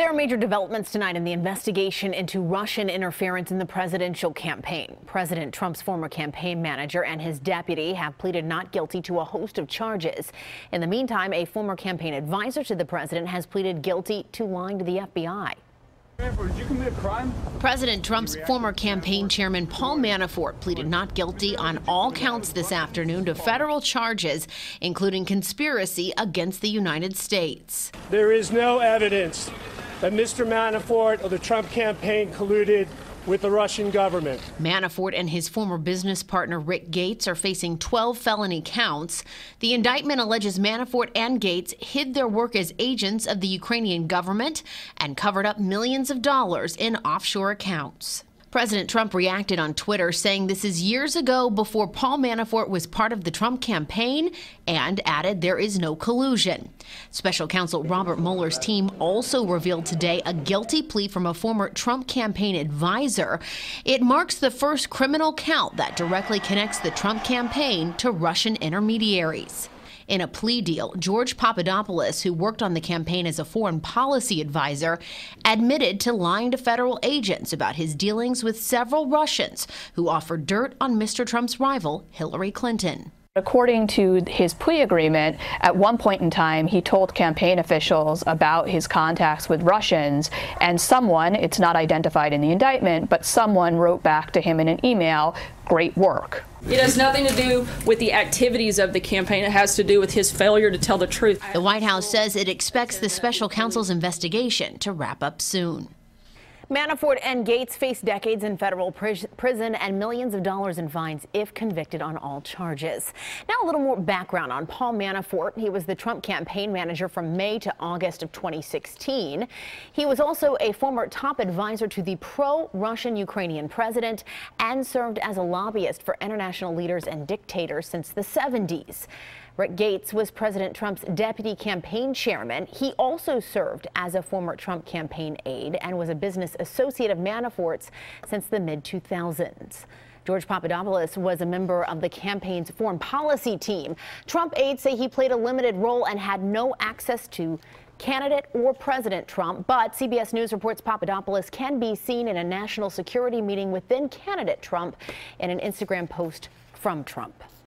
There are major developments tonight in the investigation into Russian interference in the presidential campaign. President Trump's former campaign manager and his deputy have pleaded not guilty to a host of charges. In the meantime, a former campaign advisor to the president has pleaded guilty to lying to the FBI. Did you commit a crime? President Trump's former campaign chairman Paul Manafort pleaded not guilty on all counts this afternoon to federal charges, including conspiracy against the United States. There is no evidence that Mr. Manafort or the Trump campaign colluded with the Russian government. Manafort and his former business partner Rick Gates are facing 12 felony counts. The indictment alleges Manafort and Gates hid their work as agents of the Ukrainian government and covered up millions of dollars in offshore accounts. President Trump reacted on Twitter saying this is years ago before Paul Manafort was part of the Trump campaign and added there is no collusion. Special counsel Robert Mueller's team also revealed today a guilty plea from a former Trump campaign advisor. It marks the first criminal count that directly connects the Trump campaign to Russian intermediaries. In a plea deal, George Papadopoulos, who worked on the campaign as a foreign policy advisor, admitted to lying to federal agents about his dealings with several Russians who offered dirt on Mr. Trump's rival, Hillary Clinton. According to his plea agreement, at one point in time, he told campaign officials about his contacts with Russians, and someone, it's not identified in the indictment, but someone wrote back to him in an email, great work. It has nothing to do with the activities of the campaign. It has to do with his failure to tell the truth. The White House says it expects the special counsel's investigation to wrap up soon. Manafort and Gates face decades in federal prison and millions of dollars in fines if convicted on all charges. Now a little more background on Paul Manafort. He was the Trump campaign manager from May to August of 2016. He was also a former top advisor to the pro-Russian Ukrainian president and served as a lobbyist for international leaders and dictators since the 70s. Rick Gates was President Trump's deputy campaign chairman. He also served as a former Trump campaign aide and was a business associate of Manafort's since the mid 2000s. George Papadopoulos was a member of the campaign's foreign policy team. Trump aides say he played a limited role and had no access to candidate or President Trump, but CBS News reports Papadopoulos can be seen in a national security meeting within candidate Trump in an Instagram post from Trump.